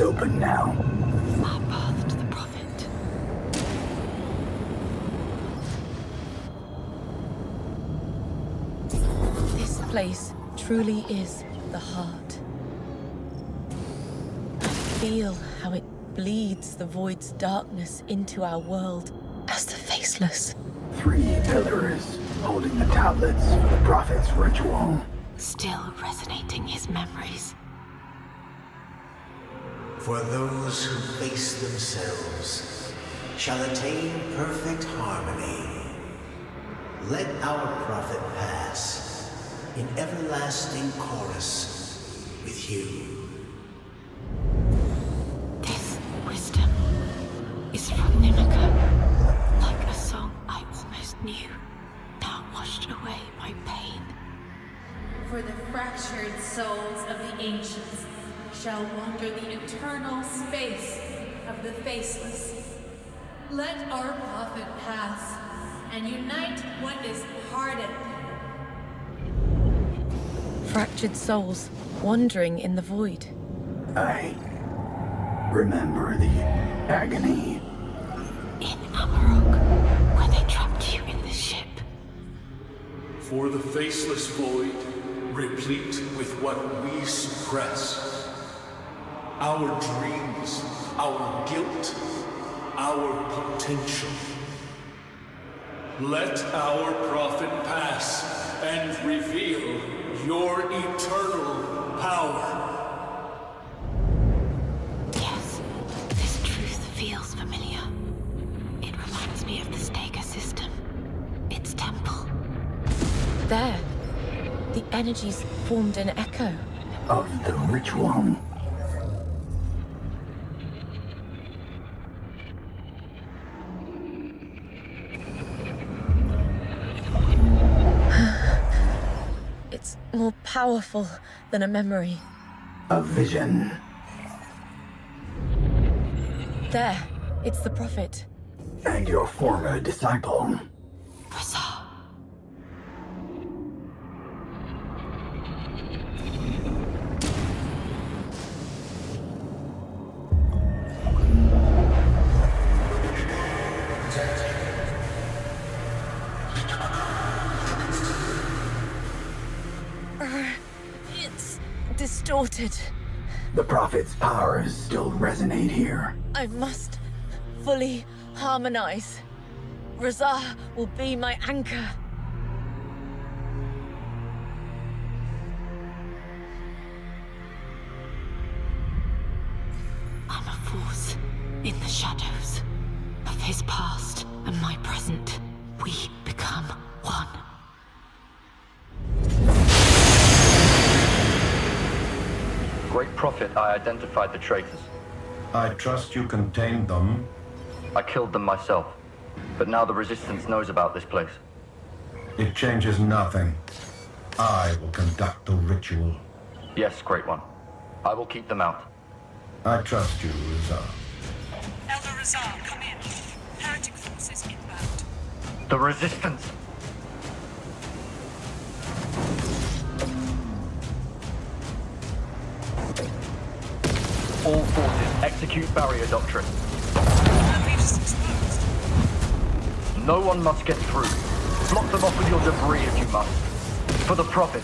Is open now. Our path to the Prophet. This place truly is the heart. I feel how it bleeds the void's darkness into our world as the faceless. Three pillars holding the tablets for the prophet's ritual. Still resonating his memories. For those who face themselves shall attain perfect harmony. Let our prophet pass in everlasting chorus with you. This wisdom is from Nimica. Like a song I almost knew, now washed away by pain. For the fractured souls of the ancients shall wander the eternal space of the faceless. Let our prophet pass and unite what is parted. Fractured souls wandering in the void. I remember the agony. In Amarok, where they trapped you in the ship. For the faceless void, replete with what we suppress. Our dreams, our guilt, our potential. Let our prophet pass and reveal your eternal power. Yes, this truth feels familiar. It reminds me of the Stega system. Its temple. There. The energies formed an echo. of the ritual. It's more powerful than a memory. A vision. There, it's the Prophet. And your former disciple. Prophet's powers still resonate here. I must fully harmonize. Razar will be my anchor. I identified the traitors. I trust you contained them. I killed them myself. But now the Resistance knows about this place. It changes nothing. I will conduct the ritual. Yes, Great One. I will keep them out. I trust you, Rizal. Elder Razar, come in. Heretic forces inbound. The Resistance! All forces, execute barrier doctrine. No one must get through. Block them off with your debris if you must. For the Prophet.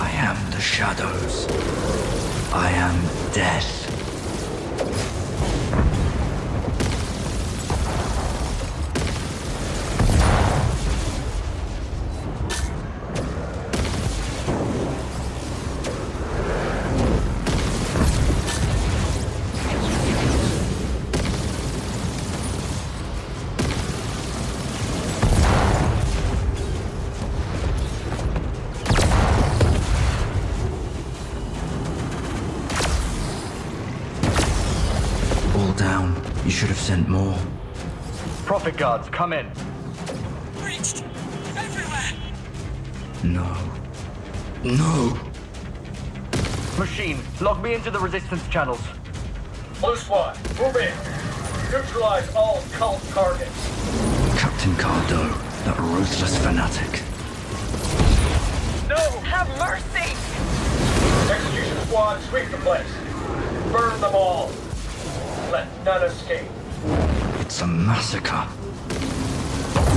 I am the shadows. I am death. more. Prophet guards, come in. Breached. Everywhere. No. No. Machine, log me into the resistance channels. Blue squad, move in. Neutralize all cult targets. Captain Cardo, that ruthless fanatic. No! Have mercy! Execution squad, sweep the place. Burn them all. Let none escape. It's a massacre.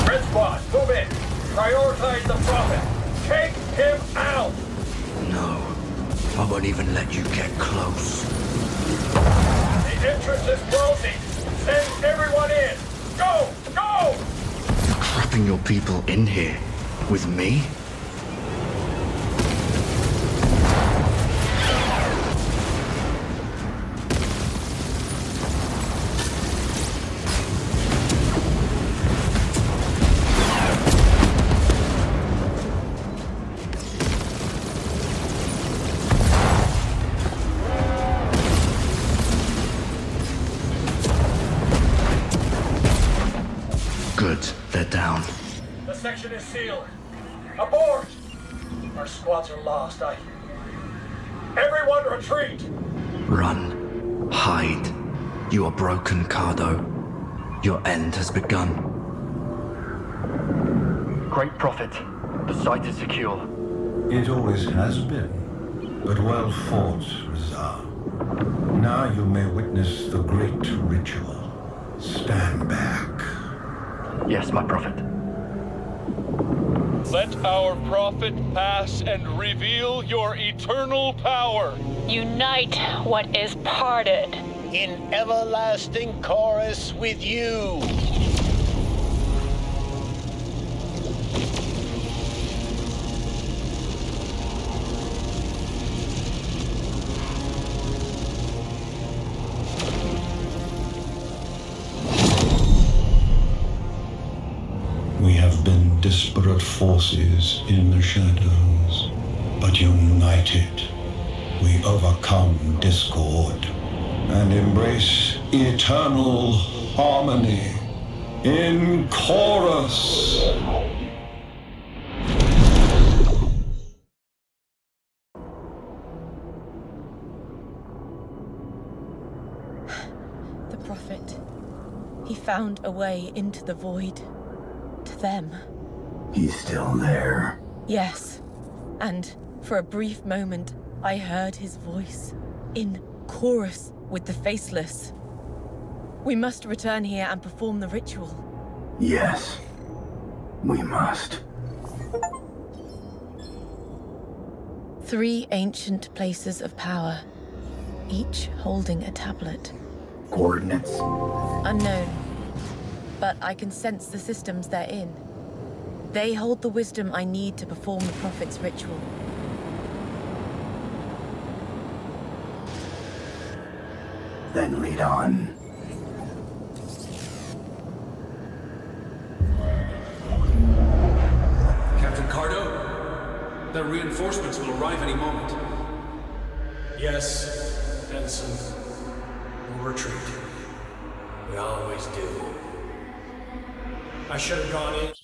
Red squad, move in. Prioritize the Prophet. Take him out! No. I won't even let you get close. The entrance is closing. Send everyone in. Go! Go! You're trapping your people in here. With me? Broken, Cardo. Your end has begun. Great Prophet, the site is secure. It always has been. But well fought, Rizal. Now you may witness the great ritual. Stand back. Yes, my Prophet. Let our prophet pass and reveal your eternal power. Unite what is parted. In everlasting chorus with you. We have been disparate forces in the shadows, but united we overcome discord and embrace eternal harmony in chorus. The Prophet. He found a way into the void. To them. He's still there. Yes. And for a brief moment, I heard his voice. In chorus with the Faceless. We must return here and perform the ritual. Yes. We must. Three ancient places of power, each holding a tablet. Coordinates? Unknown. But I can sense the systems they're in. They hold the wisdom I need to perform the Prophet's ritual. Then lead on. Captain Cardo? The reinforcements will arrive any moment. Yes, Ensign. We'll retreat. We always do. I should have gone in.